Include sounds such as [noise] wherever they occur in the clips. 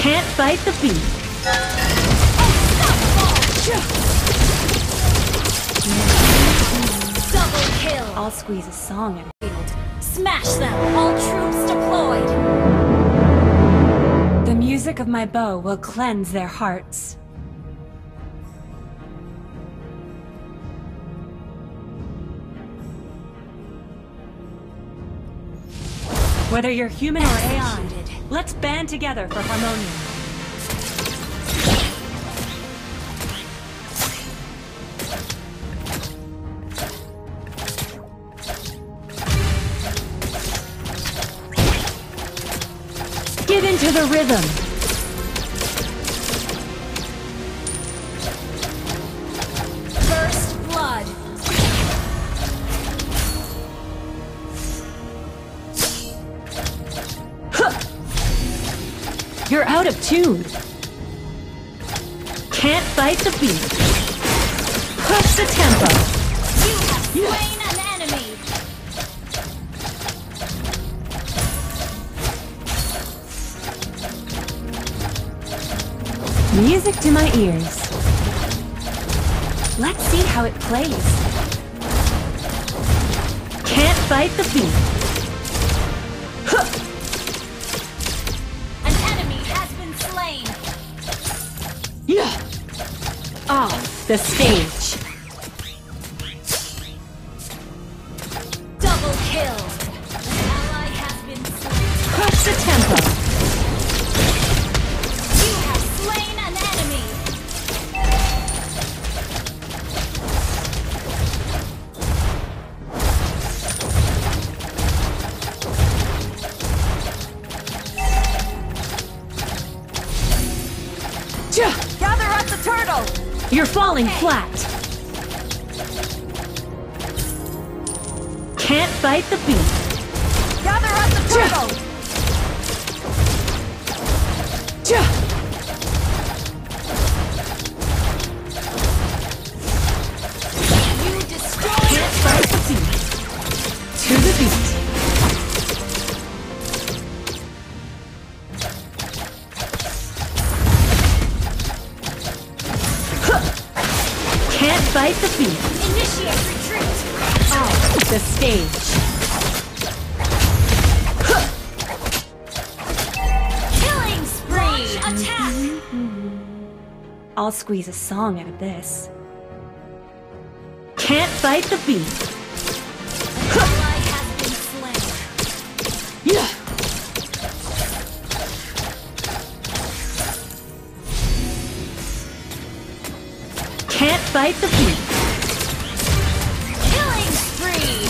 Can't fight the beat. Double kill! I'll squeeze a song and Smash them! All troops deployed! the music of my bow will cleanse their hearts. Whether you're human or AI, let's band together for Harmonium. Get into the rhythm. You're out of tune. Can't fight the beat. Push the tempo. You have slain an enemy! Music to my ears. Let's see how it plays. Can't fight the beat. An Yeah. Off the stage. Fight. Gather up the turtle! Ja. You destroyed the beat. To the beat. Can't fight the beat. Initiate retreat! Off the stage. Attack! Mm-hmm. I'll squeeze a song out of this. Can't fight the beat. Ally has been slain. Yeah. Can't fight the beat. Killing spree!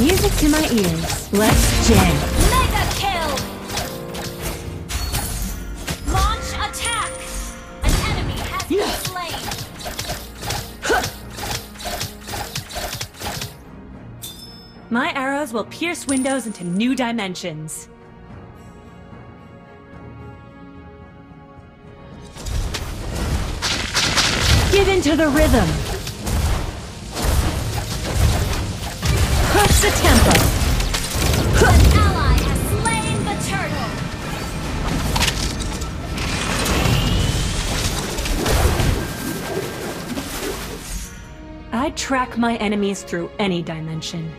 Music to my ears. Let's jam. Arrows will pierce windows into new dimensions. Get into the rhythm. Crush the tempo. An ally has slain the turtle. I track my enemies through any dimension.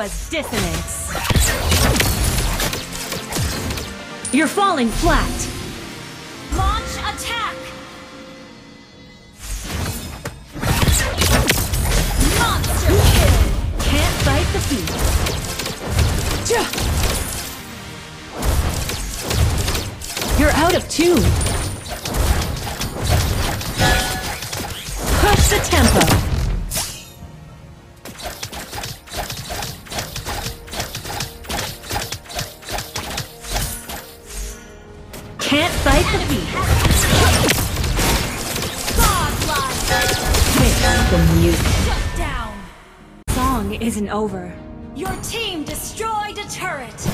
Was dissonance. You're falling flat. Launch attack! Monster kill! Can't fight the. Ja. You're out of tune. can't fight the fever. The music. Shut down. Song isn't over. Your team destroyed a turret.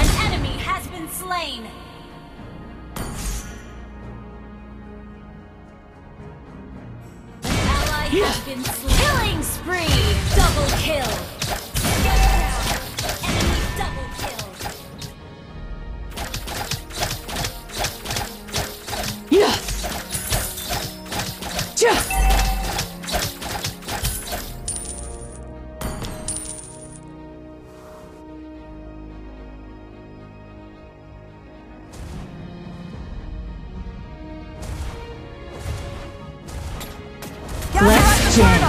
An enemy has been slain. An ally has been slain. Killing spree. Jam.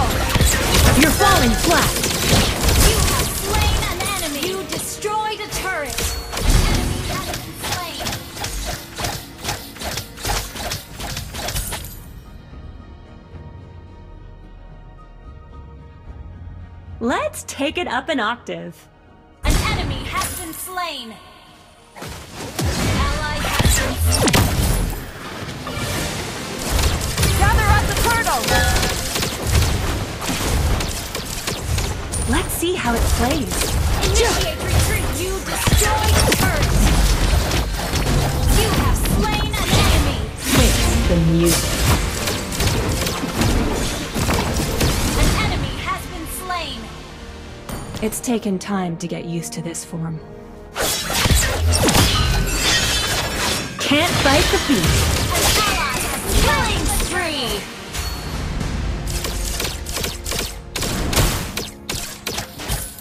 You're falling flat. You have slain an enemy. You destroyed a turret. An enemy has been slain. Let's take it up an octave. An enemy has been slain. See how it plays. Initiate retreat. You destroyed a turret. You have slain an enemy. Fix the music. An enemy has been slain. It's taken time to get used to this form. Can't fight the beast. An ally has killing spree.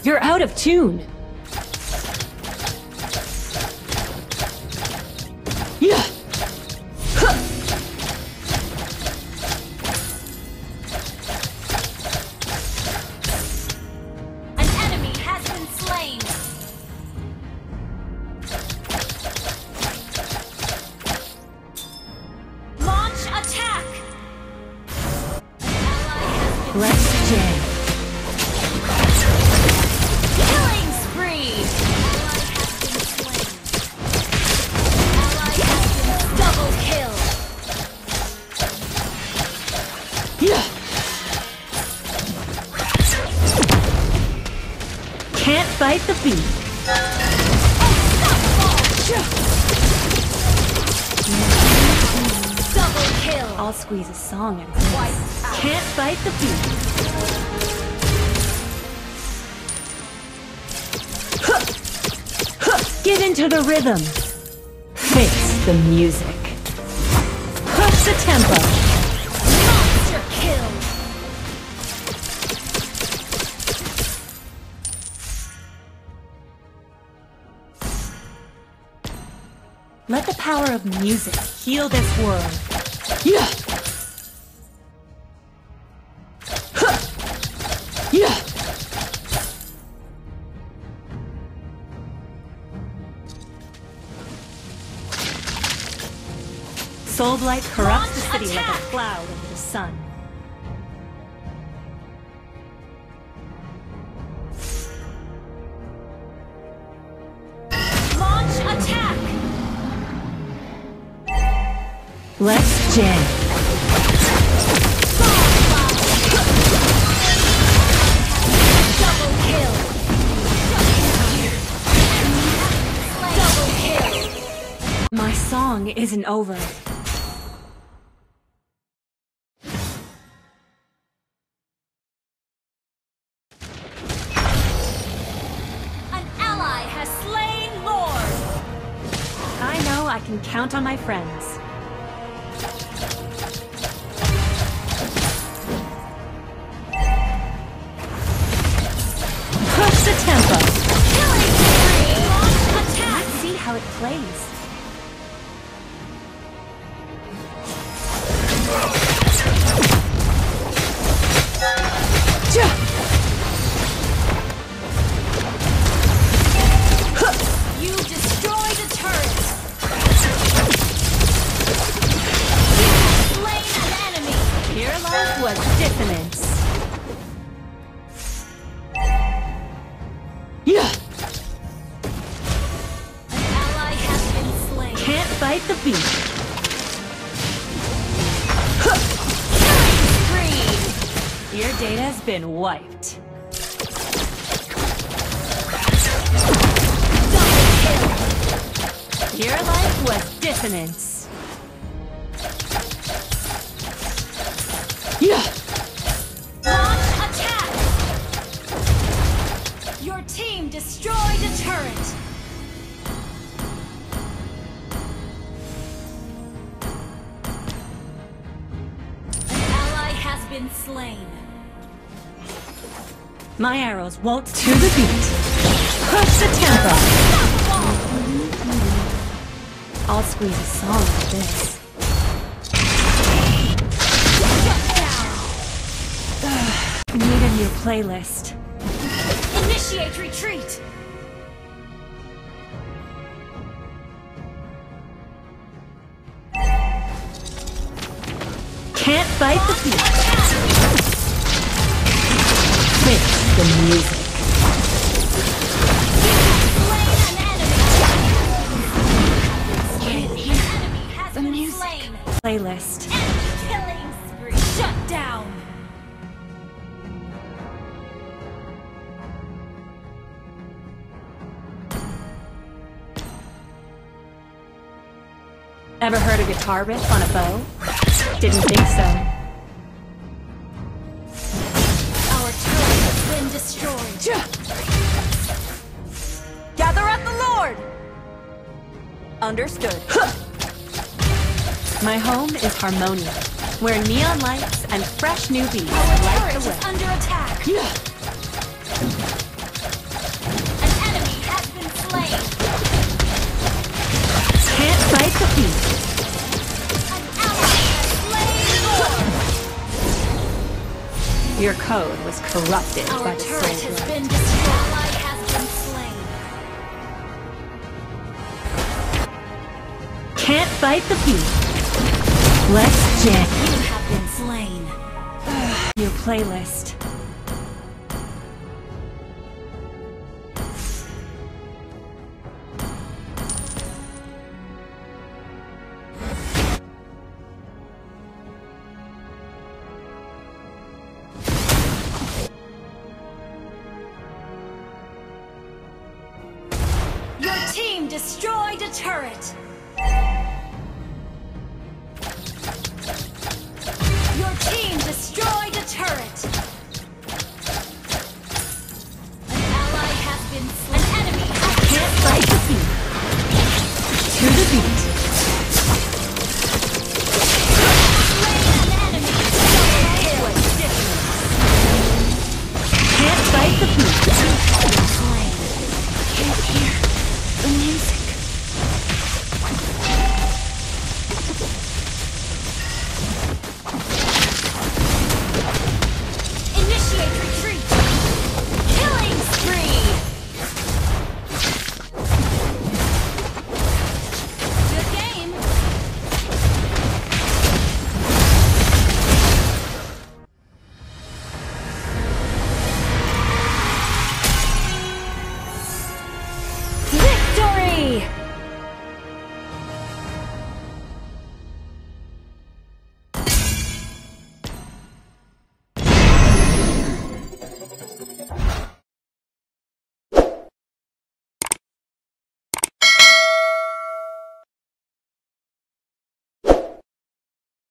You're out of tune. Fight the beast. Double kill. I'll squeeze a song in. Can't fight the beast. Get into the rhythm. Fix the music. Push the tempo. Monster kill. Let the power of music heal this world. Yeah. Huh. Yeah. Soulblight corrupts the city like a cloud over the sun. Let's jam. Double kill. Double kill. My song isn't over. Wiped. Your life was dissonance. Yeah! Launch attack. Your team destroyed a turret. An ally has been slain. My arrows won't to the beat. Push the tempo. I'll squeeze a song like this. [sighs] Shut down. playlist. Initiate retreat! Can't fight the beat. Fix the music. Slain! Playlist. Shut down! Ever heard a guitar riff on a bow? Didn't think so. Destroyed! Gather at the Lord! Understood. My home is Harmonia, where neon lights and fresh new beats Our light the way. under attack! Your code was corrupted by Our the turret soul has been destroyed! Has been! Can't fight the beat. Let's jam. You have been slain! [sighs] New playlist.